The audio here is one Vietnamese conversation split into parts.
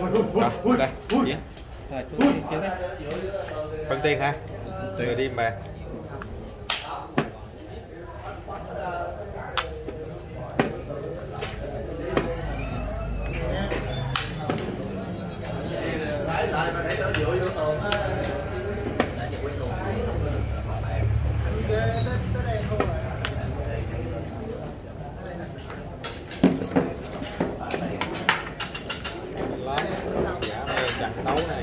Rồi, đây. Rồi, chú đi trước đấy. Phân tiền ha. Người đi mà. Lắm. Dạ, đây trận đấu này.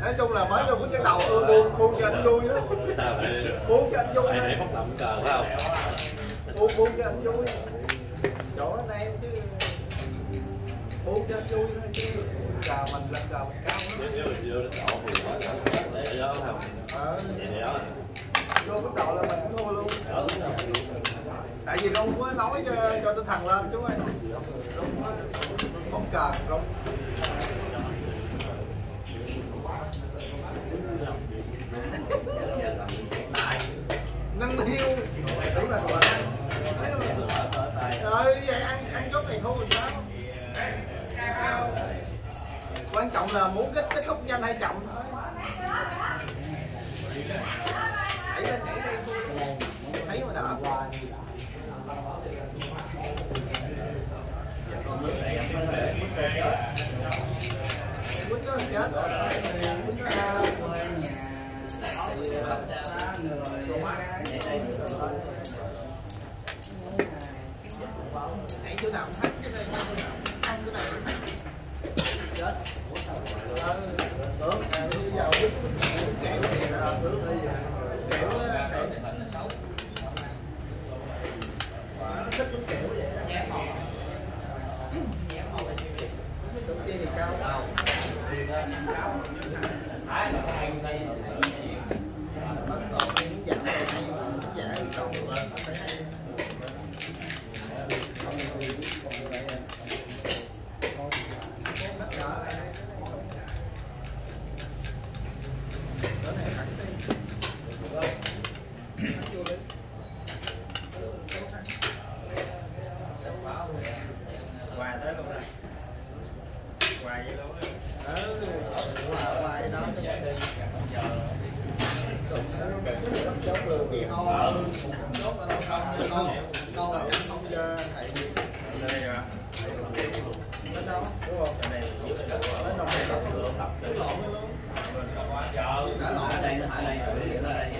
nói chung là mới vô cái đầu ưa buông buông cho anh vui đó buông cho anh vui để phát động cờ phải không buông buông cho anh vui chỗ anh em chứ buông cho anh vui thôi chứ cờ mình lên cờ mình cao lắm vô đến độ là mình cũng thua luôn. Tại vì rung có nói cho cho tinh thần lên chú ơi. Rung không cờ rung. Nâng hiu đúng là đùa rồi vậy ăn ăn chút này không làm sao? Quan trọng là muốn kết kết thúc nhanh hay chậm thôi nhảy lên nhảy đi thấy mà đỡ quýnh nó chết rồi quýnh nhảy chỗ nào cũng thắng chứ đây không chỗ nào không chỗ nào cũng thắng chết ờ được bây giờ quýnh kẹo thì là được kẹo á, kẹo nó thích quýnh kẹo vậy Tụi kia thì cao Bắt đầu những dạng này hay mà những dạng thì không phải hay con là không cho thầy gì bên đâu đúng không bên đồng này không đánh lộn luôn đã lộn ở đây ở đây ở đây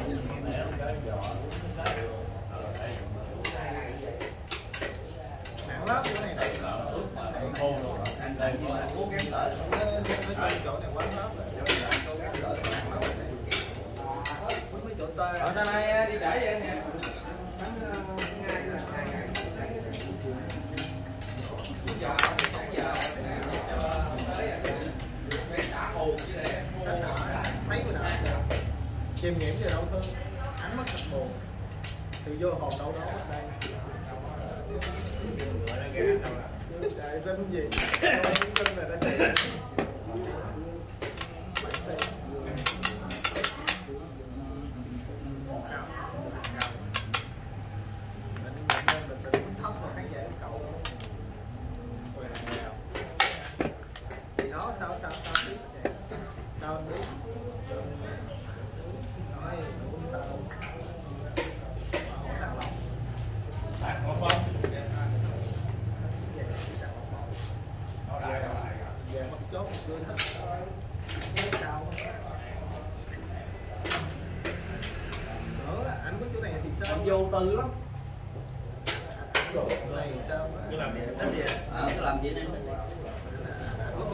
lớp lắm cái này này cố gắng đỡ nói chung chỗ này quá mấy ở sang đây đi để vậy nè mấy người nào chiêm nghiệm về đâu hơn ánh mắt thật buồn. Thì vô hồn đâu đó đây trời rinh gì rinh là đã thì đó sao sao sao biết vậy? sao anh biết nói đúng tao thằng lòng về mất chốt chưa hết Biết sao nữa là anh có chỗ này thì sao Vô tư lắm. này sao cứ làm gì gì làm gì nên sao không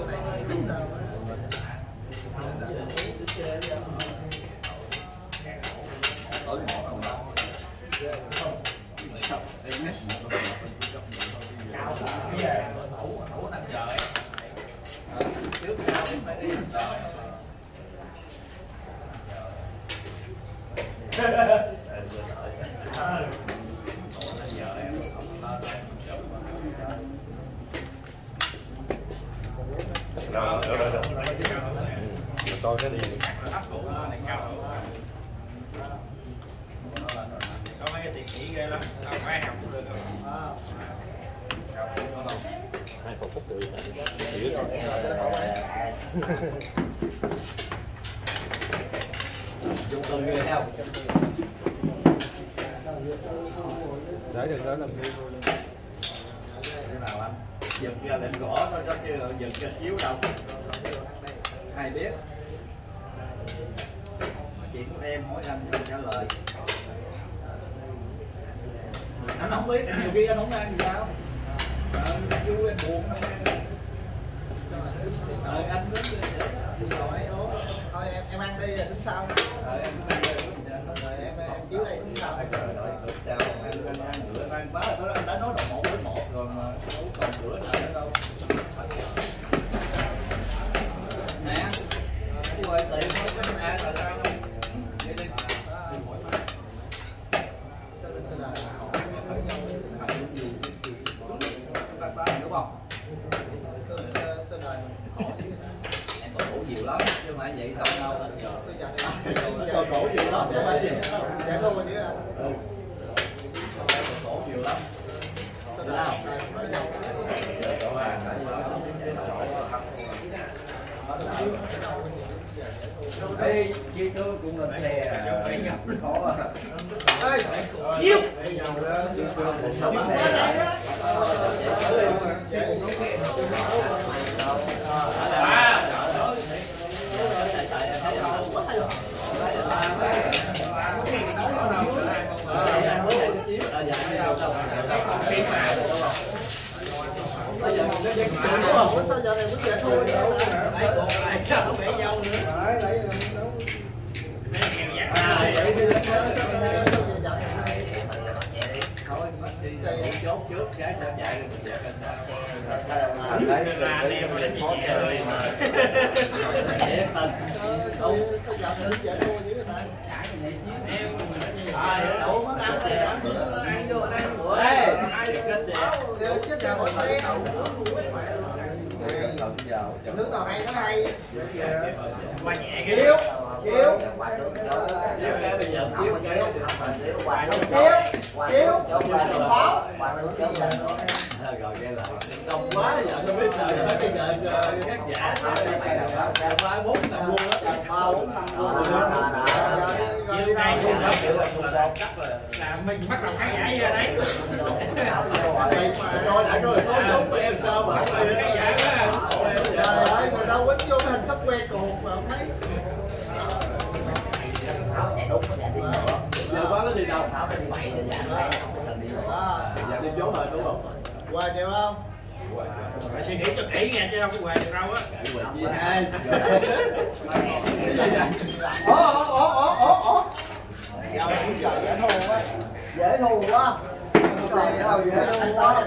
trước phải đi rồi, rồi. Rồi tôi sẽ đi có mấy cái tiền kỹ ghê lắm đâu phải học cũng được đâu hai phần phút được rồi. dùng từ người theo để đừng đó làm đi thế nào anh ra định gõ thôi cho chứ giật cho chiếu đâu. Hay biết chuyện của em hỏi anh anh trả lời. Anh không biết nhiều khi anh không ăn gì sao? Ờ, anh vui anh buồn anh ăn ờ, anh đến rồi thôi em em ăn đi rồi tính sau. Ờ, em ăn đi rồi em em chiếu đây tính sau. Ơi cực chào anh anh ăn bữa ăn bá rồi anh đã nói là một đến một rồi mà đâu còn bữa nào nữa đâu. Nè. Quay tiền thôi cái ăn là sao đi đi đúng không? Em còn khổ nhiều lắm chứ phải vậy không đâu. Còn khổ nhiều lắm chứ vậy. Dạ không bao nhiêu anh. Khổ nhiều lắm. Không? Ê, chi tôi cũng là xe khó à. Chiêu. Sao giờ này muốn dễ thôi chốt trước cái cho chạy rồi mình dễ cân anh em mà đánh như vậy thôi Dễ cân. Em ăn thì ăn bữa ăn ăn Nước nào hay nó hay. qua nhẹ kiếu chiếu. Chiếu chiếu. Chiếu, chiếu. Báo. Rồi cái là đông quá giờ không biết sao giờ cái giờ giờ các giả ba bốn năm buôn á ba bốn năm buôn chiều nay cũng có chịu cắt rồi làm mình bắt đầu khán giả giờ đấy tôi đã rồi số số của em sao mà khán giả quá trời ơi người ta quýnh vô cái hình sắp que cột mà không thấy giờ quá nó đi đâu à, giờ đi chỗ rồi đúng không? Qua chịu không? Phải suy nghĩ cho kỹ nghe chứ không có quà được đâu á. Gì hai ố ố ố ố ố giờ dễ thù quá. Dễ thù quá. Này đâu dễ thù quá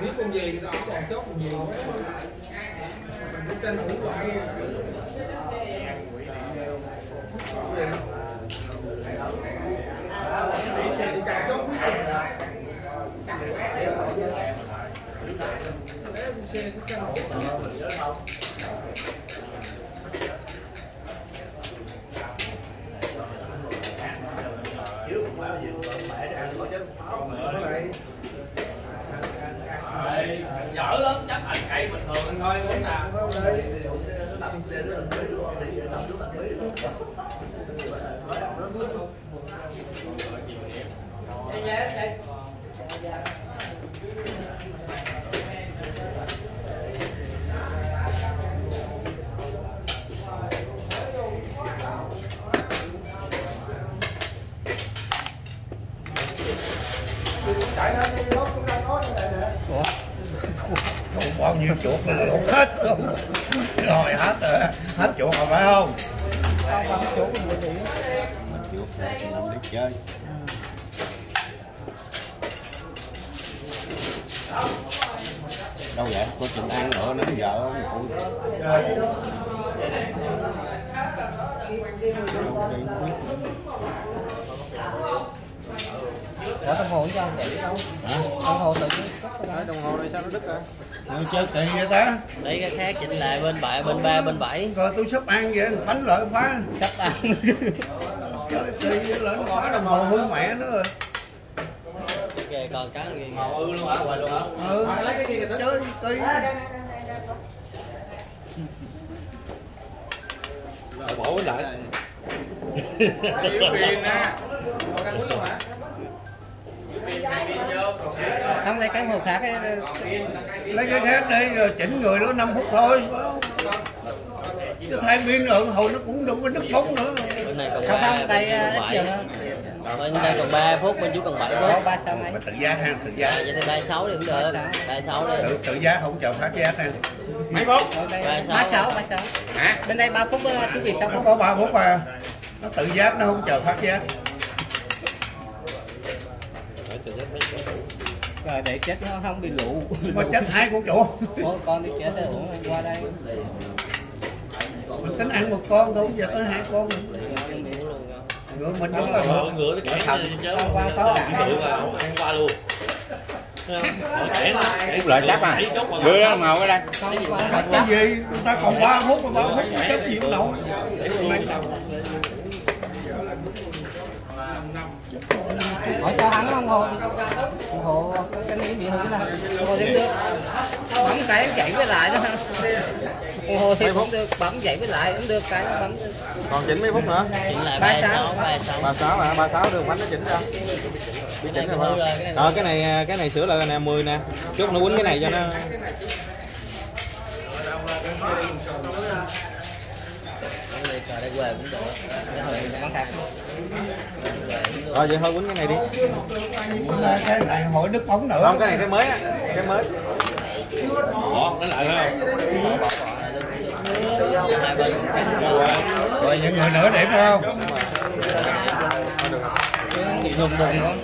biết con gì thì tao còn chốt con gì mình cũng tranh thủ lại để xe đi càng chốt cuối cùng Để con xe cũng tranh thủ cỡ lắm chắc anh cây bình thường thôi muốn là bao nhiêu chuột là lột hết luôn rồi hết rồi hết chuột rồi phải không? Chơi đâu vậy? Cô chừng ăn nữa nắm vợ không Ủa đồng hồ cho anh chị đâu? Đồng hồ tự ra. đồng hồ này sao nó đứt rồi Người chơi kỳ vậy ta? Lấy cái khác chỉnh lại bên bảy bên ba bên bảy. Rồi tôi sắp ăn vậy, bánh lợi quá. Sắp ăn. Chơi kỳ lợi ngõ đồng hồ hư mẹ nữa rồi. Kìa còn cá gì? Màu ư luôn hả? Hoài luôn hả? Ừ, lấy cái gì chơi kỳ Bỏ lại Không lấy cái hồ khác cái lấy cái khác đi rồi chỉnh người nó 5 phút thôi không? chứ thay pin rồi hồi nó cũng đừng có đứt bóng nữa. Bên này còn không ba không? tay bên ít đây còn 3 phút, bên chú còn 7 Ủa phút. Ba sao mấy? mà tự giá ha tự giá Vậy thì 36 đi cũng được. 36 đi. Tự tự giá không chờ phát giá ha. Mấy phút? Đây. Ba sáu. ba sáu ba sáu. Bên đây ba phút quý vị sáu nó phút. có 3 phút à nó tự giá nó không chờ phát Rồi để chết nó không bị lụ. mà chết hai con chủ Ủa con đi chết rồi uổng qua đây. mình tính ăn một con thôi giờ tới hai con ngựa mình đúng là Ngựa ngựa nó kẻ chứ. Con qua có. Ngựa không ăn qua luôn. Lợi chắc à đưa ra ngồi ở đây. Chấp. gì? Người ta còn 3 phút mà 3 phút chết gì cũng nổi Hỏi sao hắn không hồ? Đồng hồ có cái này bị hư. Đồng hồ đến được. Bấm cái chạy với lại đó. Hồ thì cũng được, bấm chạy với lại cũng được cái bấm được. còn chỉnh mấy phút nữa Chỉnh lại 36, 36 36 à 36 đường bánh nó chỉnh ra bị chỉnh rồi không ờ cái này cái này sửa lại nè 10 nè chút nó quýnh cái này cho nó đây quê cũng được. Rồi vậy thôi quýnh cái này đi. Cái này hỏi đứt bóng nữa không cái này cái mới á cái mới. Bỏ nó lại phải không? Hai bên rồi những người nữa điểm không Bị đùng đùng không?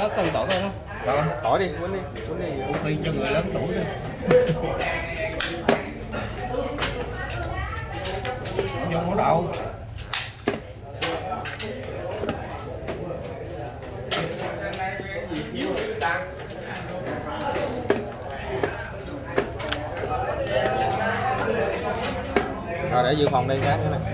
Có cần hơn không? rồi hỏi đi quýnh đi quýnh đi. Khi cho người lớn tuổi đi vô món đậu rồi để dự phòng đây cái nữa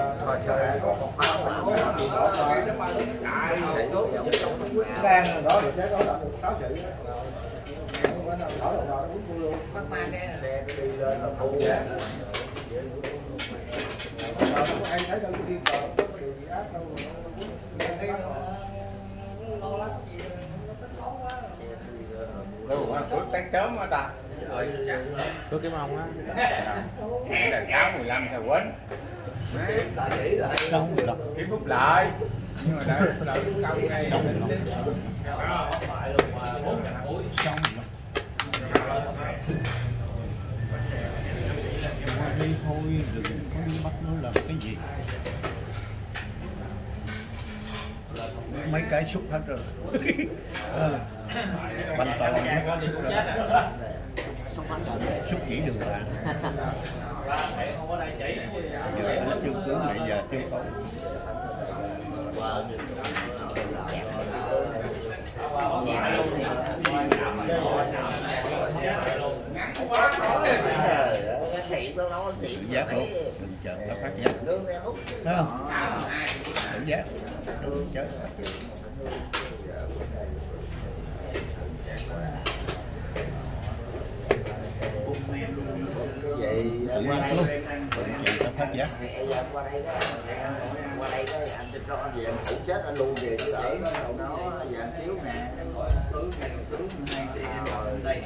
đang đó được cái đó là được 6 triệu Bắt mang cái ai thấy đâu đi cờ đâu phước tán sớm mà ta phước cái mông á. Hẹn là sáu mười lăm theo không được kiếm phút lại nhưng mà đợi đợi công này đi thôi đừng có đi bắt nó làm cái gì mấy cái xúc hết rồi Ờ. bánh to xúc chỉ đường bạn Dạ, giờ nó chưa cứu mẹ già chưa có tự luôn đừng chờ nó phát giác. Thấy không tự giác vậy qua đây. Luôn phát giác mẹ giờ qua đây đó qua đây đó anh cho anh về anh cũng chết anh luôn về chứ ở nó về anh chiếu nè. Rồi, bây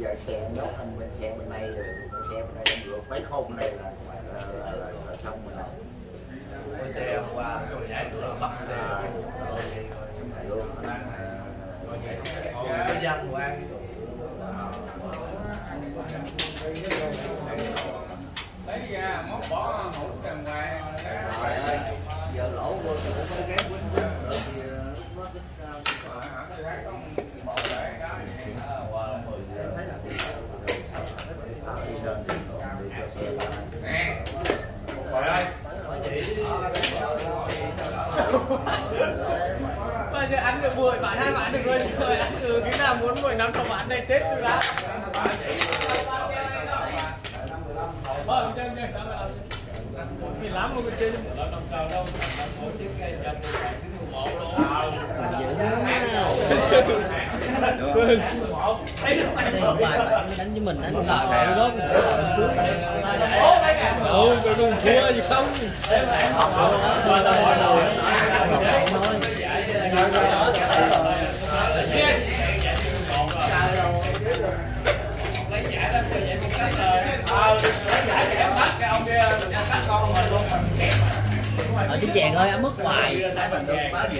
giờ xe đốt anh bên xe bên đây rồi xe bên đây vừa mấy khôn bên đây là là, xong rồi. Đó xe qua rồi giải cửa bắt à, luôn cái dân quan lấy ra móc bỏ một tràng hoàng trời ơi giờ lỗ quân cũng mới ghép quýnh quýnh thì nó tính sao Trời ơi, Bây giờ ăn được buổi bạn hai bạn được rồi rồi ăn từ cái nào muốn buổi năm cho bạn đây Tết tôi đã lắm luôn chứ một lần năm sau đâu. Mỗi chiếc cây dần một ngày thứ 11 luôn. đánh với mình đánh lại mẹ đó Ừ, tôi đừng thua gì không. Lấy giải đó, chơi giải một cách rồi. Ờ, lấy giải cái em bắt cái ông kia, đừng có cắt con mình luôn, mình kém ở chút vàng ơi mất hoài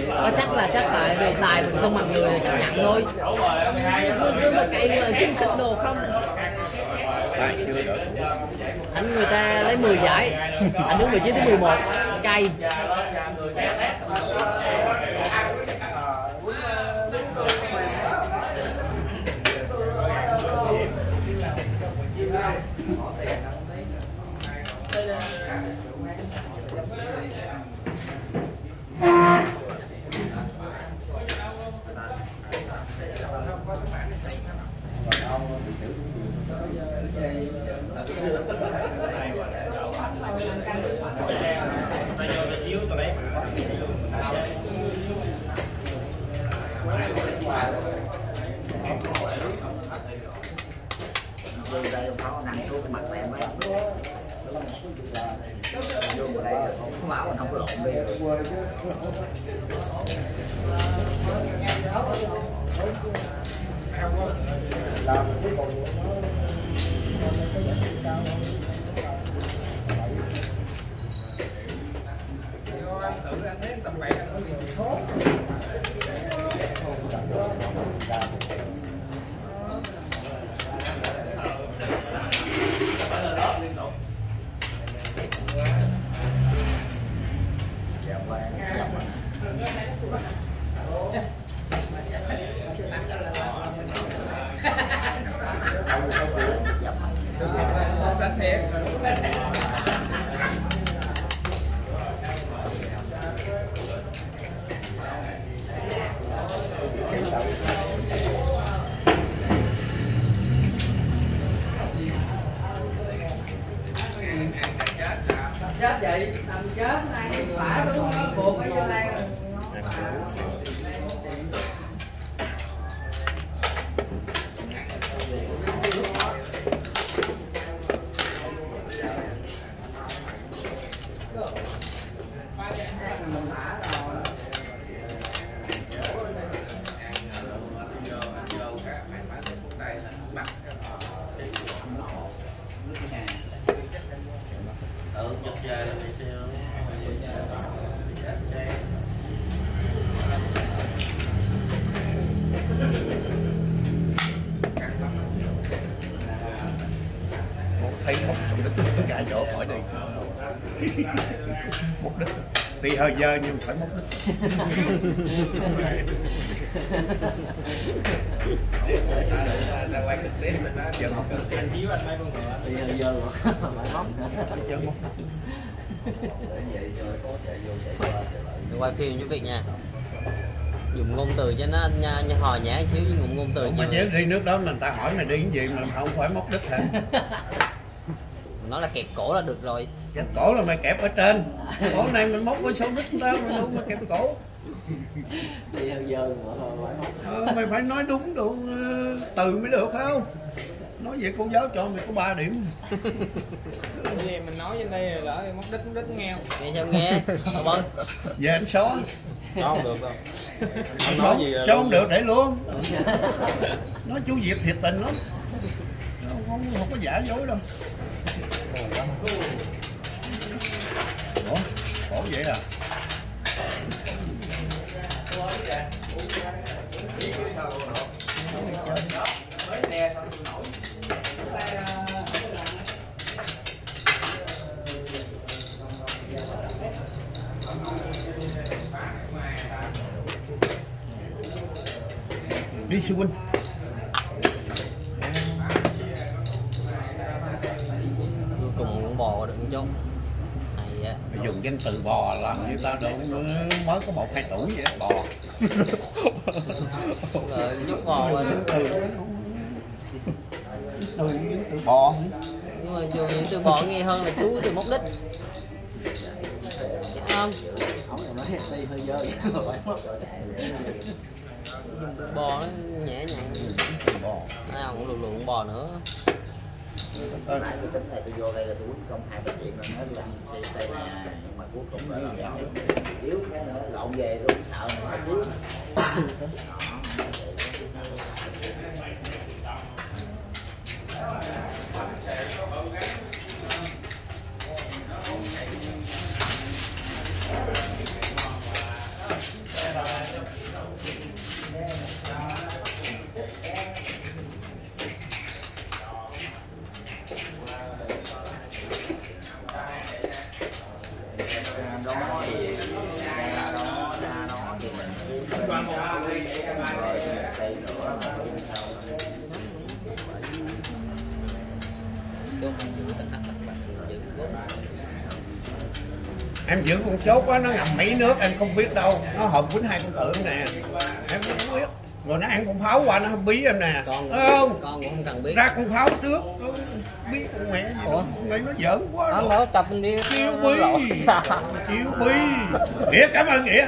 nó chắc là chắc tại đề tài mình không bằng người chấp nhận thôi. Đủ rồi, em 12 cứ cứ mà cày mà chung kích đồ không? Anh người ta lấy 10 giải. Anh đứng 19 tới 11 cây. ครับผม hơi dơ nhưng phải mục đích ta quay trực tiếp mình chân mục đích anh chiếu anh mấy con ngựa Bây giờ giờ Lại móc đích Tôi quay phim với Việt nha. Dùng ngôn từ cho nó nha, nha hò nhã xíu với ngôn từ mà chứ đi nước đó mình ta hỏi mày đi cái gì mà không phải móc đích hả nó là kẹp cổ là được rồi. Kẹp cổ là mày kẹp ở trên. Cổ này mình móc ở số đích đó mình đâu mà kẹp cổ. Giờ ờ, mày phải nói đúng đủ ờ, từ mới được không? Nói vậy cô giáo cho mày có 3 điểm. Vì mình nói trên đây là lỡ móc đít móc đít nghèo nghe sao nghe. Cảm ơn về anh xóa không được đâu. Không nói gì sao không được để luôn. Nói chú Diệp thiệt tình lắm. Không, không, không có giả dối đâu Ủa, khổ vậy à đi sư huynh cuối cùng cũng bò được một chút này á dùng danh từ bò làm như ta đâu mới có một hai tuổi vậy đó, bò. Chút bò rồi. Từ từ từ bò. Nhưng mà dù gì từ bò nghe hơn là chú từ móc đích. Không. Bò nó nhẹ nhàng. Từ bò à, cũng lùn lùn bò nữa. Ờ, Nãy tôi tính này tôi vô đây là tôi quýnh công hai ba chuyện rồi nói làm xe tay cùng là chiếu cái nữa lộn về tôi sợ mà phải chiếu đó thì ra đó ra đó thì mình cứ rồi đây nữa chú không giữ tình hắc bạn giữ vốn em giữ con chốt á nó ngầm mấy nước em không biết đâu. Nó hộp quýnh hai con tượng nè. Em không biết. Rồi nó ăn con pháo qua nó không bí em nè. Con không? con cũng không cần biết. Ra con pháo trước. Nó biết con mẹ Ủa? con mẹ nó giỡn quá Nó nó tập đi. Chiêu bí lộn. chiêu bí nghĩa cảm ơn nghĩa.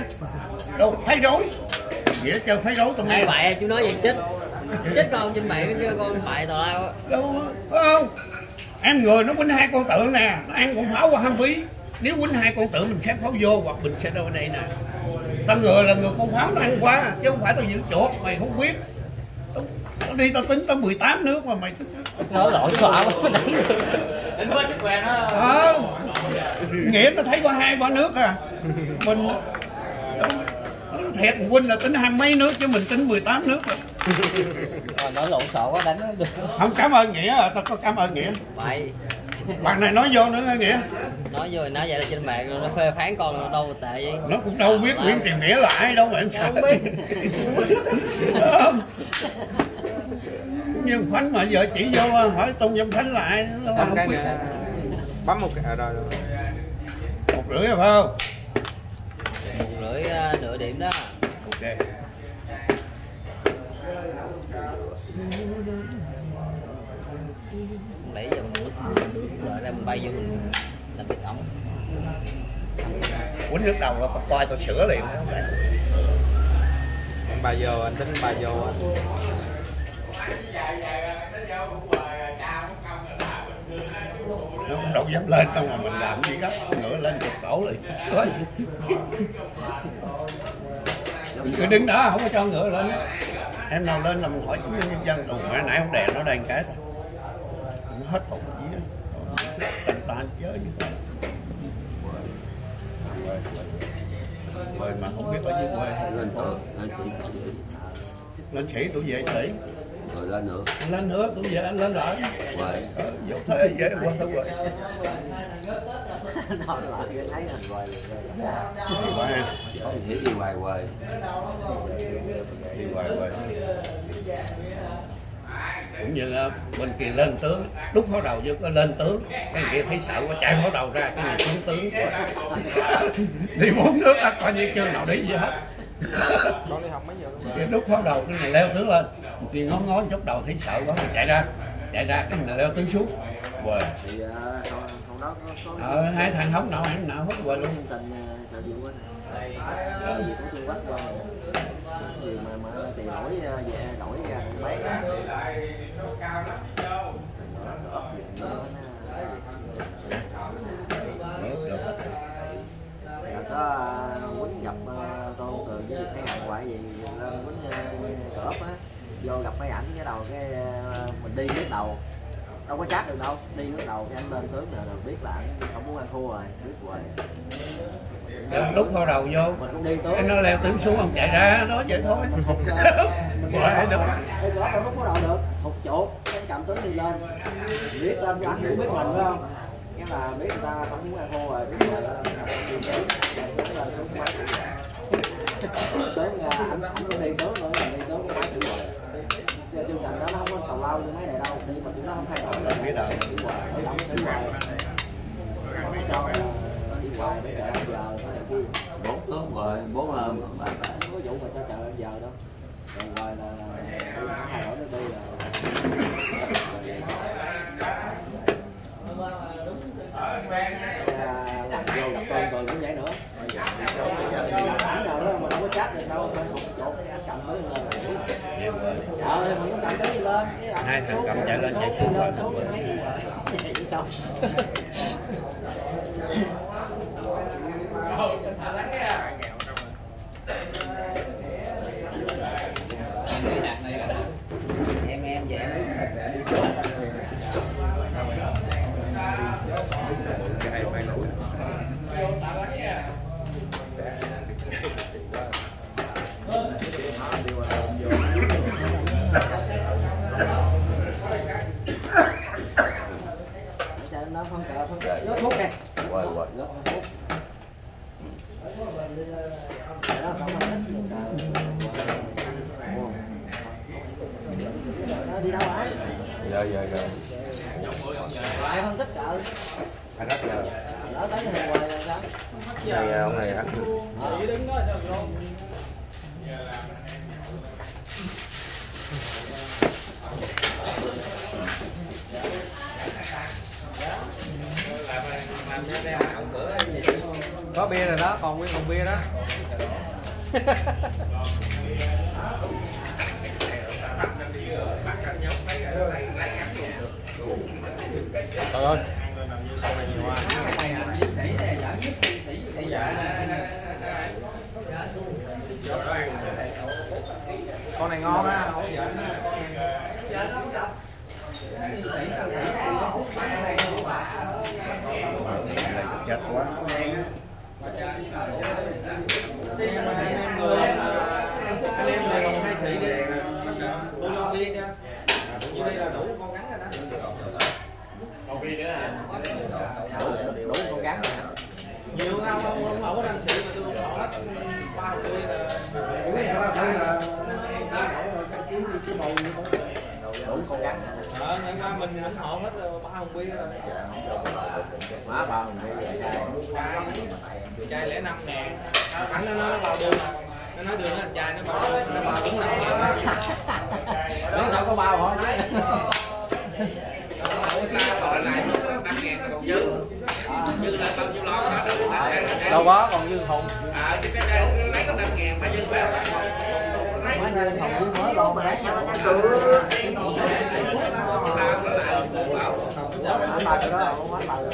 Đâu thay rối nghĩa chơi thay rối tụi mày. Bậy chú nói vậy chết. Chết con trên nó chưa con bậy tào lao đâu không? Em người nó quýnh hai con tượng nè. Nó ăn con pháo qua ham bí nếu quýnh hai con tượng mình khép pháo vô hoặc mình sẽ đâu ở đây nè. Tao ngừa là người con pháo nó ăn qua chứ không phải tao giữ chuột mày không biết. Tao, đi tao tính tao 18 nước mà mày tính nó lộn xộn Tính quá sức quen á ờ. Nghĩa nó thấy có hai ba nước à. Mình thiệt huynh là tính hai mấy nước chứ mình tính 18 nước. Rồi. Nó lộn xộn quá đánh nó được. Không cảm ơn nghĩa à tao có cảm ơn nghĩa. Bậy bạn này nói vô nữa nghe nghĩa nói vô nói vậy là trên mạng nó phê phán con nó đâu tệ vậy nó cũng đâu biết Nguyễn Truyền Nghĩa là ai đâu mà em sợ biết. Không. nhưng Khánh mà giờ chỉ vô hỏi Tôn Văn Khánh là ai nó không biết. nè bấm một cái à, rồi, rồi. một rưỡi phải không một rưỡi à, nửa điểm đó ok nãy giờ mình rồi ra mình bay vô mình làm việc ổng quýnh nước đầu là tao coi tao sửa liền không lẽ anh bà vô anh tính bà vô á. nó cũng đâu dám lên đâu mà mình làm gì gấp nữa lên chụp cổ liền. Thôi. mình cứ đứng đó không có cho ngựa lên. Em nào lên là mình hỏi chúng nhân dân. Hồi nãy không đè nó đèn cái thôi. Nó hết hồn như thế Quê mà không biết ở dưới quê lên tờ lên sĩ lên sĩ tôi về sĩ. Rồi lên nữa lên nữa tôi về anh lên lại. Quay ờ, vô thế dễ qua thôi rồi đó là cái thấy hoài ha. có thể đi hoài hoài. Đi hoài hoài cũng như bên kia lên tướng lúc pháo đầu vô có lên tướng. Cái kia thấy sợ quá chạy pháo đầu ra cái này xuống tướng đi bốn nước á coi như chưa nào đi gì hết. Cái lúc pháo đầu cái này leo tướng lên. Thì ngó ngó chút đầu thấy sợ quá thì chạy ra. Chạy ra cái này leo tướng xuống. Quờ thì hôm, hôm đó có, có ờ, hai thằng hóng nào hẳn nào hút quờ luôn. Quá nè có gì của tôi bắt qua gì mà mà thì đổi uh, về đổi ra bán đầu. Đâu có chat được đâu. Đi bước đầu cái anh lên tướng là biết là anh không muốn ăn thua rồi biết rồi. Lúc pháo đầu vô. Mình đi tướng cái nó leo tướng xuống không chạy ra nói vậy thôi. Quờ đâu cái đó đâu có đầu được. Hụt chuột cái cầm tướng đi lên. Biết tên của anh cũng biết mình phải không? Cái là biết người ta không muốn ăn thua rồi biết giờ là đi chỉ tướng lên xuống máy tướng anh anh cũng đi tướng nữa đi tướng cái máy xử rồi Trình đó nó không có tàu lao như mấy này đâu. Đi mà tụi nó không thay đổi. Được biết đâu phải động xử hoài. Không có cho là đi hoài để chờ giờ kia bốn tướng rồi bốn là bạn không có vụ mà cho chờ giờ đâu. Rồi hoài là là thay đổi nó đi là làm vô gặp con tôi cũng vậy nữa. Nào đó mà không có chắc được đâu phải một chỗ cái anh cầm tới lên ơi mình cũng cầm lên cái anh Hai thằng cầm chạy lên chạy xuống lên rồi. Hả bài rồi đó không má bà rồi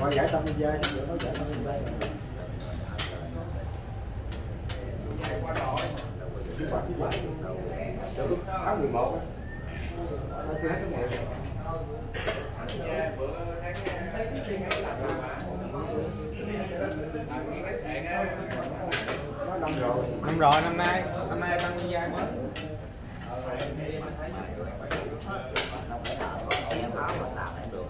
qua giải tâm đi chơi xong rồi nói giải tâm đi chơi tháng 11 á. Nó chưa hết cái ngày rồi. Nó năm rồi. năm rồi năm nay năm nay tăng đi dài mới Đâu phải nào, xe tháo mà nào lại được.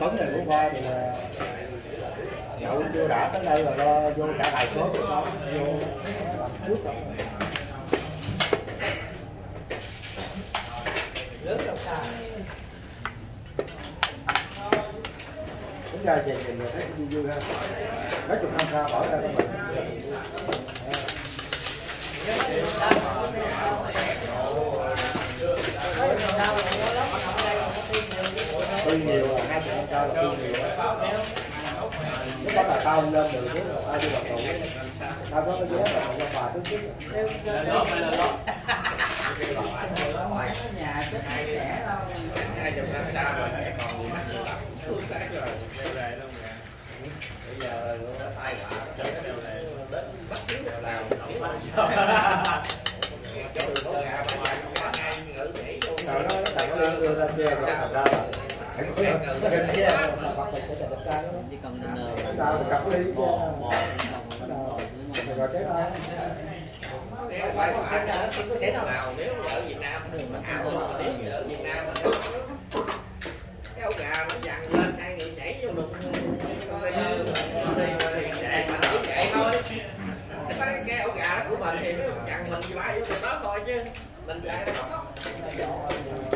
Còn tấn này của khoa thì là nhậu chưa đã tới đây là lo vô trả bài số rồi sao vô. Làm trước rồi Đúng ra về về thấy vui vui ha. Mấy chục năm xa bỏ ra của mình ờ tuy nhiều là hai triệu năm là tuy nhiều lúc đó là tao lên được chứ ai đi vào tù? Tao có cái vé là qua bà trước trước. Hai chục năm sau rồi trẻ còn mắt người tập xuống cái rồi kêu về luôn nè bây giờ nó tai họa đến bắt trước đều làm chỗ đường có gà bên ngoài có ngay ngữ nhảy vô rồi nó nó tặng nó đưa ra kia rồi thật ra là cái cái là bắt cái chỉ cần định tao cặp ly chứ rồi cái đó nếu phải họa thế nào nếu ở Việt Nam mà ảo mà nếu ở Việt Nam mà cái ấu gà nó dằn lên hai người nhảy vô đục chạy mà nó chạy thôi cái cái gà đó của mình thì nó dằn mình bay vô đó thôi chứ. Mình lại nó là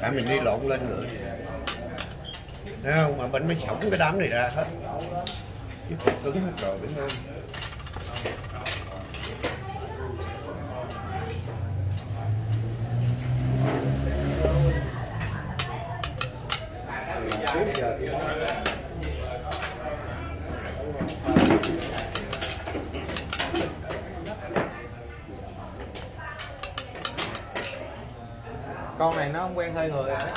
tại mình đi lộn lên nữa. Thấy không? Mà mình mới sống cái đám này ra hết. Chứ cứng hết rồi, đúng không? Con này nó không quen hơi người à.